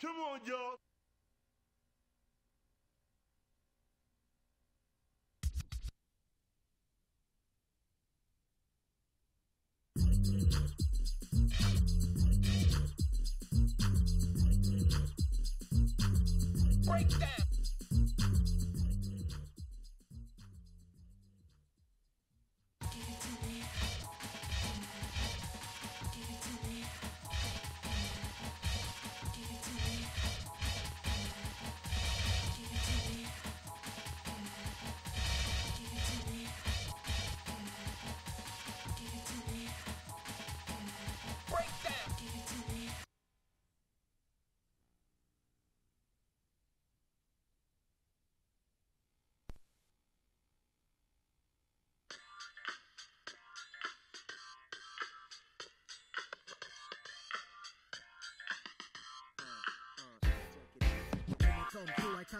Come on, y'all. come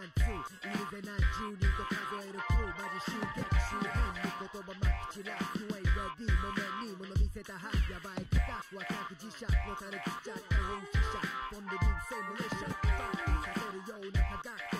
ンツーうるぜな住人と数えるーマジ集客周辺に言葉まき散らす Way ready も目に物見せたはやばい企画は各自社のたるきちゃった本気者。ポンデリンセイレッシャーバンさせるような科学。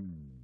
Mm.